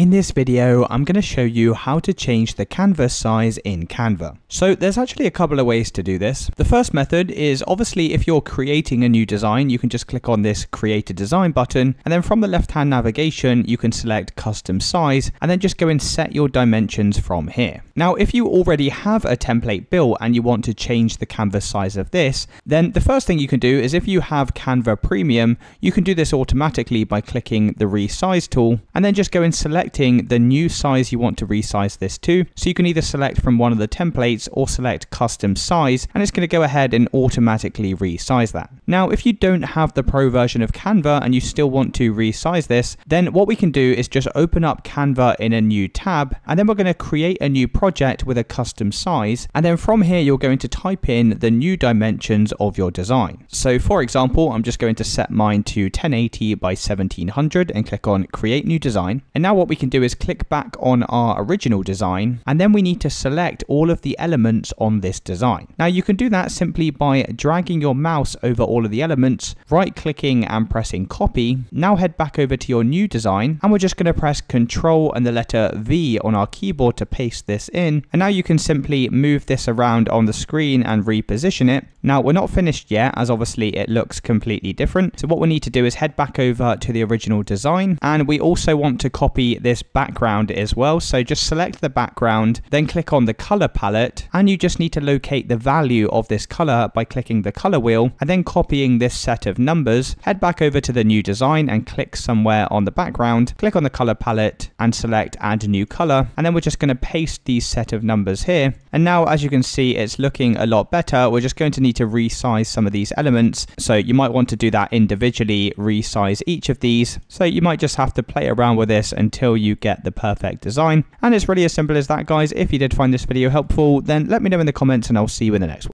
In this video, I'm going to show you how to change the canvas size in Canva. So there's actually a couple of ways to do this. The first method is obviously if you're creating a new design, you can just click on this create a design button and then from the left hand navigation, you can select custom size and then just go and set your dimensions from here. Now, if you already have a template built and you want to change the canvas size of this, then the first thing you can do is if you have Canva Premium, you can do this automatically by clicking the resize tool and then just go and select selecting the new size you want to resize this to. So you can either select from one of the templates or select custom size and it's going to go ahead and automatically resize that. Now if you don't have the pro version of Canva and you still want to resize this, then what we can do is just open up Canva in a new tab and then we're going to create a new project with a custom size and then from here you're going to type in the new dimensions of your design. So for example, I'm just going to set mine to 1080 by 1700 and click on create new design. And now what we can do is click back on our original design and then we need to select all of the elements on this design. Now you can do that simply by dragging your mouse over all of the elements, right clicking and pressing copy. Now head back over to your new design and we're just going to press control and the letter V on our keyboard to paste this in. And now you can simply move this around on the screen and reposition it. Now we're not finished yet as obviously it looks completely different. So what we need to do is head back over to the original design and we also want to copy this background as well. So just select the background, then click on the color palette, and you just need to locate the value of this color by clicking the color wheel, and then copying this set of numbers. Head back over to the new design and click somewhere on the background, click on the color palette and select add new color. And then we're just going to paste these set of numbers here. And now as you can see, it's looking a lot better. We're just going to need to resize some of these elements. So you might want to do that individually, resize each of these. So you might just have to play around with this until you get the perfect design. And it's really as simple as that, guys. If you did find this video helpful, then let me know in the comments and I'll see you in the next one.